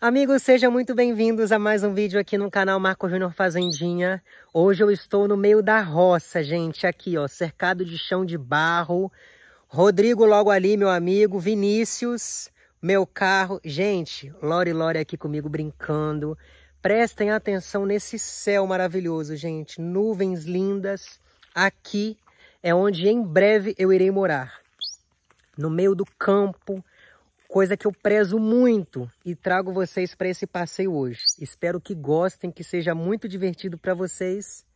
Amigos, sejam muito bem-vindos a mais um vídeo aqui no canal Marco Júnior Fazendinha. Hoje eu estou no meio da roça, gente, aqui ó, cercado de chão de barro. Rodrigo logo ali, meu amigo, Vinícius, meu carro. Gente, Lore Lore aqui comigo brincando. Prestem atenção nesse céu maravilhoso, gente. Nuvens lindas. Aqui é onde em breve eu irei morar. No meio do campo, coisa que eu prezo muito e trago vocês para esse passeio hoje. Espero que gostem, que seja muito divertido para vocês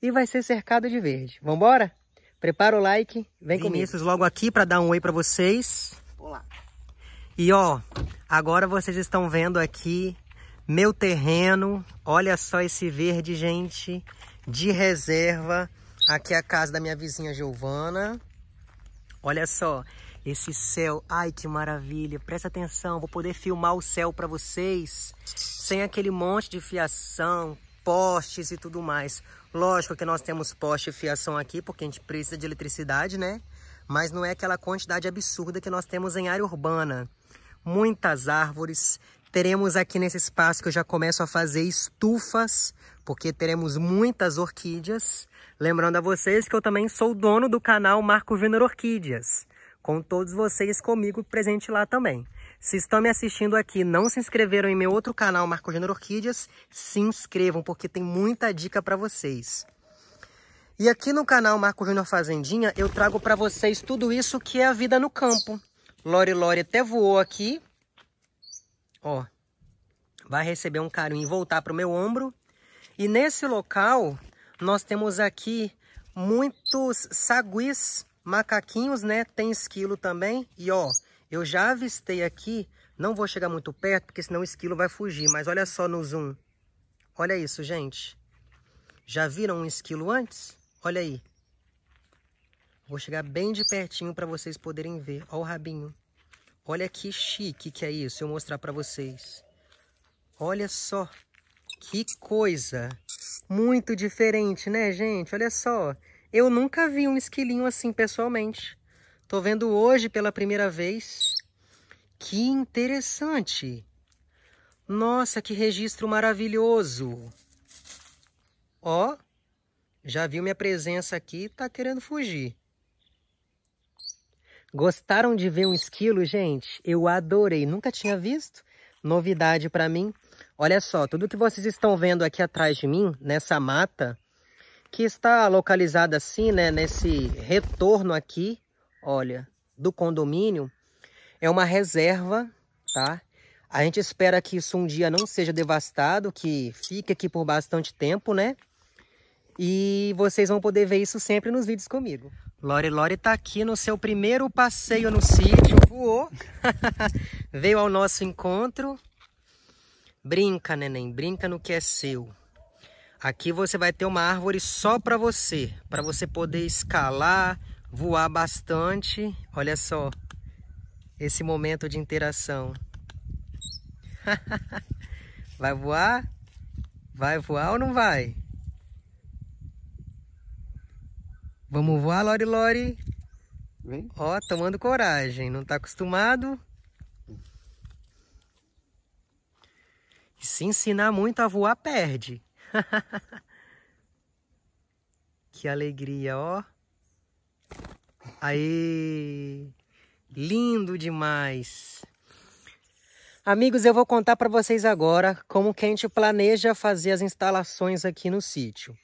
e vai ser cercado de verde. Vamos embora? Prepara o like, vem Vinícius comigo. logo aqui para dar um oi para vocês. Olá. E ó, agora vocês estão vendo aqui meu terreno. Olha só esse verde, gente, de reserva. Aqui é a casa da minha vizinha Giovana. Olha só, esse céu, ai que maravilha, presta atenção, vou poder filmar o céu para vocês, sem aquele monte de fiação, postes e tudo mais. Lógico que nós temos poste e fiação aqui, porque a gente precisa de eletricidade, né? Mas não é aquela quantidade absurda que nós temos em área urbana. Muitas árvores, teremos aqui nesse espaço que eu já começo a fazer estufas, porque teremos muitas orquídeas. Lembrando a vocês que eu também sou dono do canal Marco Júnior Orquídeas com todos vocês comigo presente lá também. Se estão me assistindo aqui não se inscreveram em meu outro canal Marco Júnior Orquídeas, se inscrevam porque tem muita dica para vocês. E aqui no canal Marco Júnior Fazendinha eu trago para vocês tudo isso que é a vida no campo. Lore Lore até voou aqui. Ó, vai receber um carinho e voltar para o meu ombro. E nesse local nós temos aqui muitos saguis Macaquinhos, né? Tem esquilo também. E ó, eu já avistei aqui. Não vou chegar muito perto, porque senão o esquilo vai fugir. Mas olha só no zoom. Olha isso, gente. Já viram um esquilo antes? Olha aí. Vou chegar bem de pertinho para vocês poderem ver. Olha o rabinho. Olha que chique que é isso. Eu mostrar para vocês. Olha só. Que coisa. Muito diferente, né, gente? Olha só. Eu nunca vi um esquilinho assim pessoalmente. Tô vendo hoje pela primeira vez. Que interessante. Nossa, que registro maravilhoso. Ó, já viu minha presença aqui, tá querendo fugir. Gostaram de ver um esquilo, gente? Eu adorei, nunca tinha visto. Novidade para mim. Olha só, tudo que vocês estão vendo aqui atrás de mim, nessa mata, que está localizada assim, né, nesse retorno aqui, olha, do condomínio, é uma reserva, tá? A gente espera que isso um dia não seja devastado, que fique aqui por bastante tempo, né? E vocês vão poder ver isso sempre nos vídeos comigo. Lore Lore tá aqui no seu primeiro passeio no sítio, voou, veio ao nosso encontro. Brinca, neném, brinca no que é seu. Aqui você vai ter uma árvore só para você, para você poder escalar, voar bastante. Olha só, esse momento de interação. vai voar? Vai voar ou não vai? Vamos voar, Lori Lori? Vem. Ó, tomando coragem. Não tá acostumado? E se ensinar muito a voar, perde. que alegria, ó. Aí, lindo demais. Amigos, eu vou contar para vocês agora como que a gente planeja fazer as instalações aqui no sítio.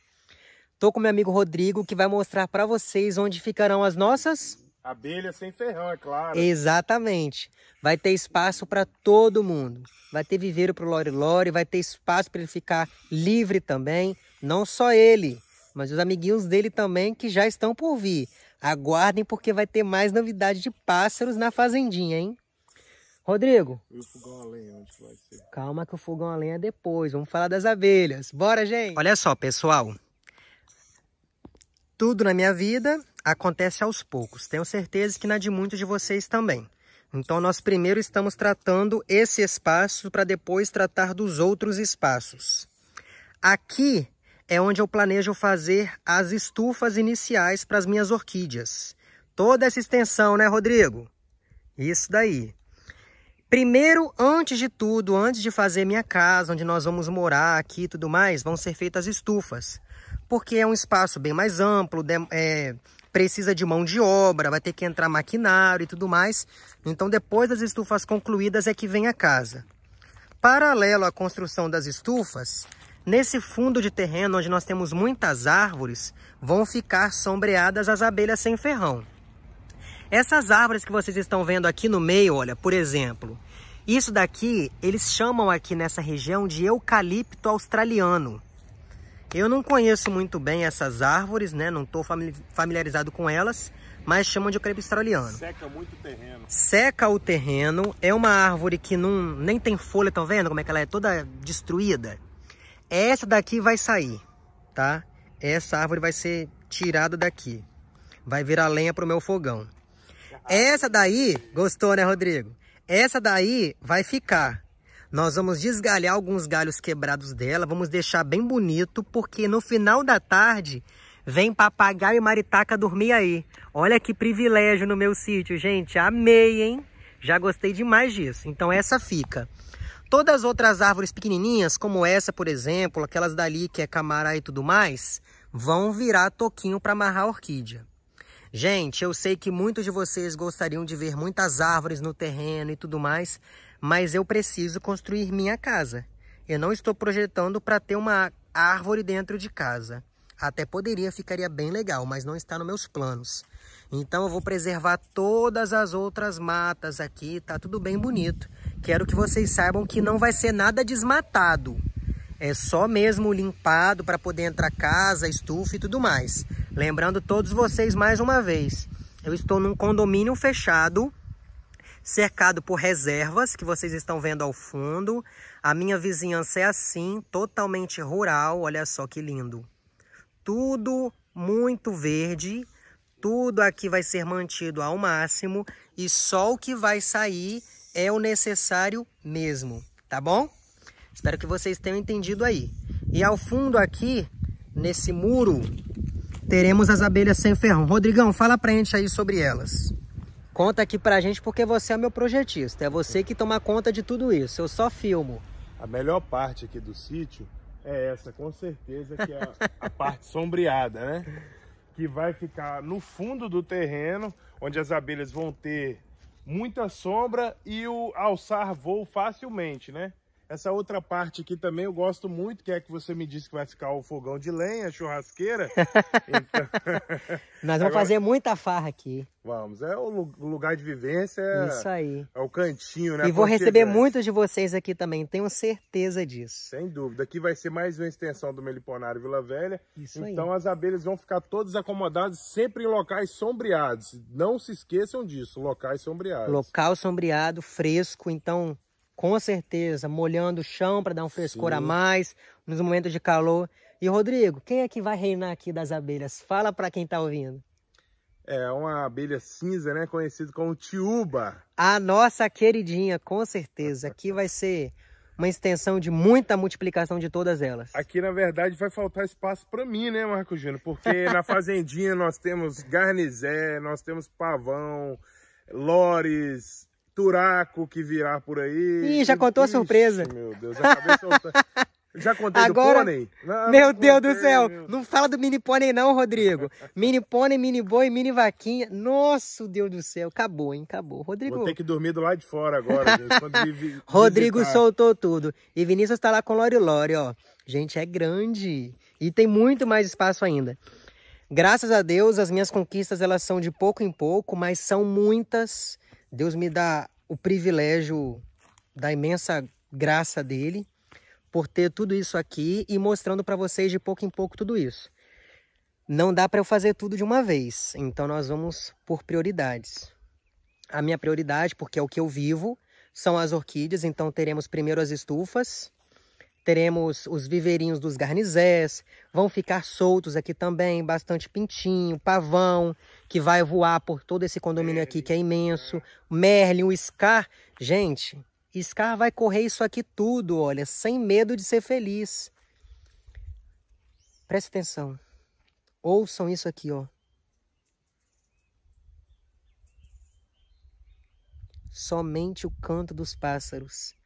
Tô com meu amigo Rodrigo que vai mostrar para vocês onde ficarão as nossas Abelha sem ferrão, é claro. Exatamente. Vai ter espaço para todo mundo. Vai ter viveiro para o Lore Lore, vai ter espaço para ele ficar livre também. Não só ele, mas os amiguinhos dele também que já estão por vir. Aguardem porque vai ter mais novidade de pássaros na fazendinha, hein? Rodrigo. E o fogão a lenha, onde vai ser? Calma que o fogão a lenha é depois. Vamos falar das abelhas. Bora, gente? Olha só, pessoal. Tudo na minha vida acontece aos poucos. Tenho certeza que na de muitos de vocês também. Então, nós primeiro estamos tratando esse espaço para depois tratar dos outros espaços. Aqui é onde eu planejo fazer as estufas iniciais para as minhas orquídeas. Toda essa extensão, né, Rodrigo? Isso daí. Primeiro, antes de tudo, antes de fazer minha casa, onde nós vamos morar aqui e tudo mais, vão ser feitas estufas. Porque é um espaço bem mais amplo, é, precisa de mão de obra, vai ter que entrar maquinário e tudo mais. Então, depois das estufas concluídas é que vem a casa. Paralelo à construção das estufas, nesse fundo de terreno onde nós temos muitas árvores, vão ficar sombreadas as abelhas sem ferrão. Essas árvores que vocês estão vendo aqui no meio, olha, por exemplo, isso daqui eles chamam aqui nessa região de eucalipto australiano. Eu não conheço muito bem essas árvores, né? Não estou familiarizado com elas, mas chamam de eucalipto australiano. Seca muito o terreno. Seca o terreno. É uma árvore que não, nem tem folha, estão vendo como é que ela é toda destruída? Essa daqui vai sair, tá? Essa árvore vai ser tirada daqui. Vai virar lenha para o meu fogão. Essa daí, gostou né, Rodrigo? Essa daí vai ficar. Nós vamos desgalhar alguns galhos quebrados dela, vamos deixar bem bonito, porque no final da tarde vem papagaio e maritaca dormir aí. Olha que privilégio no meu sítio, gente. Amei, hein? Já gostei demais disso. Então essa fica. Todas as outras árvores pequenininhas, como essa, por exemplo, aquelas dali que é camará e tudo mais, vão virar toquinho para amarrar a orquídea. Gente, eu sei que muitos de vocês gostariam de ver muitas árvores no terreno e tudo mais, mas eu preciso construir minha casa. Eu não estou projetando para ter uma árvore dentro de casa. Até poderia, ficaria bem legal, mas não está nos meus planos. Então eu vou preservar todas as outras matas aqui, tá tudo bem bonito. Quero que vocês saibam que não vai ser nada desmatado. É só mesmo limpado para poder entrar casa, estufa e tudo mais. Lembrando todos vocês mais uma vez, eu estou num condomínio fechado, cercado por reservas que vocês estão vendo ao fundo. A minha vizinhança é assim, totalmente rural, olha só que lindo. Tudo muito verde, tudo aqui vai ser mantido ao máximo e só o que vai sair é o necessário mesmo, tá bom? Espero que vocês tenham entendido aí. E ao fundo aqui, nesse muro, teremos as abelhas sem ferrão. Rodrigão, fala pra gente aí sobre elas. Conta aqui pra gente porque você é meu projetista. É você que toma conta de tudo isso. Eu só filmo. A melhor parte aqui do sítio é essa, com certeza, que é a, a parte sombreada, né? Que vai ficar no fundo do terreno, onde as abelhas vão ter muita sombra e o alçar voo facilmente, né? Essa outra parte aqui também eu gosto muito, que é que você me disse que vai ficar o fogão de lenha, churrasqueira. então... Nós vamos Agora... fazer muita farra aqui. Vamos, é o lugar de vivência. É... Isso aí. É o cantinho, né? E vou receber muitos de vocês aqui também, tenho certeza disso. Sem dúvida. Aqui vai ser mais uma extensão do Meliponário Vila Velha. Isso então aí. as abelhas vão ficar todas acomodadas sempre em locais sombreados. Não se esqueçam disso, locais sombreados. Local sombreado, fresco, então com certeza, molhando o chão para dar um frescor Sim. a mais nos momentos de calor. E Rodrigo, quem é que vai reinar aqui das abelhas? Fala para quem está ouvindo. É uma abelha cinza, né? Conhecida como tiúba. A nossa queridinha, com certeza. Aqui vai ser uma extensão de muita multiplicação de todas elas. Aqui, na verdade, vai faltar espaço para mim, né, Marco Júnior? Porque na fazendinha nós temos garnizé, nós temos pavão, lores, Turaco que virar por aí. Ih, já contou a surpresa. Meu Deus, acabei soltando. Já contei Agora, do pônei? Não, meu não Deus contei, do céu, não fala do mini pônei não, Rodrigo. mini pônei, mini boi, mini vaquinha. Nossa, Deus do céu, acabou, hein, acabou. Rodrigo... Vou ter que dormir do lado de fora agora, gente, Rodrigo soltou tudo. E Vinícius tá lá com Lori Lori, ó. Gente, é grande. E tem muito mais espaço ainda. Graças a Deus, as minhas conquistas, elas são de pouco em pouco, mas são muitas Deus me dá o privilégio da imensa graça dele por ter tudo isso aqui e mostrando para vocês de pouco em pouco tudo isso. Não dá para eu fazer tudo de uma vez, então nós vamos por prioridades. A minha prioridade, porque é o que eu vivo, são as orquídeas, então teremos primeiro as estufas, Teremos os viveirinhos dos garnizés, vão ficar soltos aqui também, bastante pintinho, pavão, que vai voar por todo esse condomínio aqui, que é imenso. Merlin, o Scar. Gente, Scar vai correr isso aqui tudo, olha, sem medo de ser feliz. Preste atenção. Ouçam isso aqui, ó. somente o canto dos pássaros.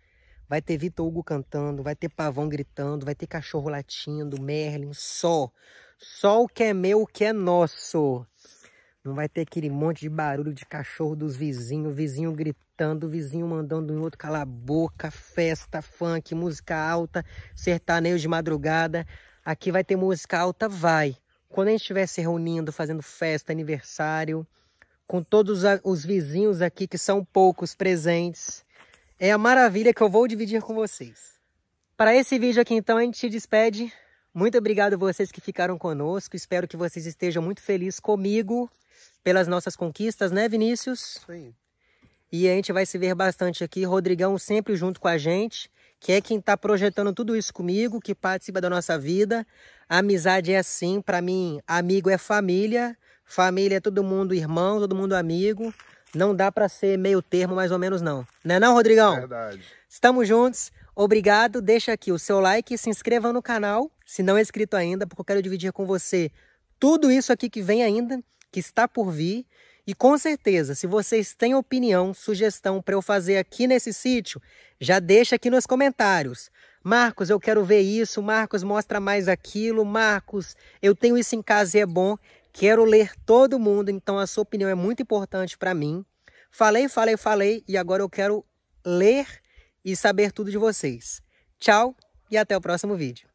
Vai ter Vitor Hugo cantando, vai ter pavão gritando, vai ter cachorro latindo, Merlin, só. Só o que é meu, o que é nosso. Não vai ter aquele monte de barulho de cachorro dos vizinhos, vizinho gritando, vizinho mandando um outro calar a boca, festa, funk, música alta, sertanejo de madrugada. Aqui vai ter música alta? Vai. Quando a gente estiver se reunindo, fazendo festa, aniversário, com todos os vizinhos aqui, que são poucos presentes, é a maravilha que eu vou dividir com vocês. Para esse vídeo aqui, então, a gente se despede. Muito obrigado a vocês que ficaram conosco. Espero que vocês estejam muito felizes comigo pelas nossas conquistas, né, Vinícius? Sim. E a gente vai se ver bastante aqui. Rodrigão sempre junto com a gente, que é quem está projetando tudo isso comigo, que participa da nossa vida. A amizade é assim, para mim, amigo é família. Família é todo mundo irmão, todo mundo amigo. Não dá para ser meio termo, mais ou menos, não. Não é não, Rodrigão? Verdade. Estamos juntos. Obrigado. Deixa aqui o seu like, se inscreva no canal, se não é inscrito ainda, porque eu quero dividir com você tudo isso aqui que vem ainda, que está por vir. E com certeza, se vocês têm opinião, sugestão para eu fazer aqui nesse sítio, já deixa aqui nos comentários. Marcos, eu quero ver isso. Marcos, mostra mais aquilo. Marcos, eu tenho isso em casa e é bom. Quero ler todo mundo, então a sua opinião é muito importante para mim. Falei, falei, falei e agora eu quero ler e saber tudo de vocês. Tchau e até o próximo vídeo.